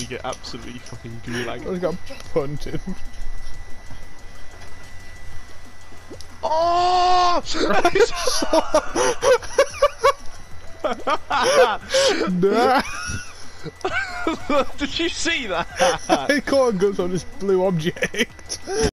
we get absolutely fucking gulag. We got punted. Oh! Did you see that? He caught a gun on this blue object.